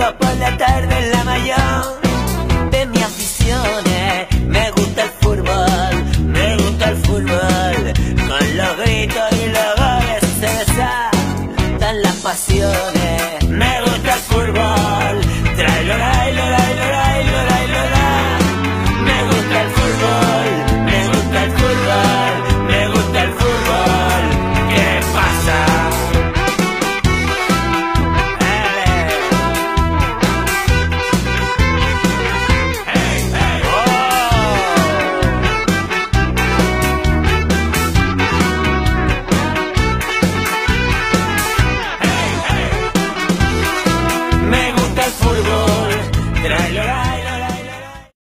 por la tarde en la mayor de mis aficiones. Me gusta el fútbol, me gusta el fútbol. Con los gritos y los goles se desatan las pasiones. Me gusta el fútbol.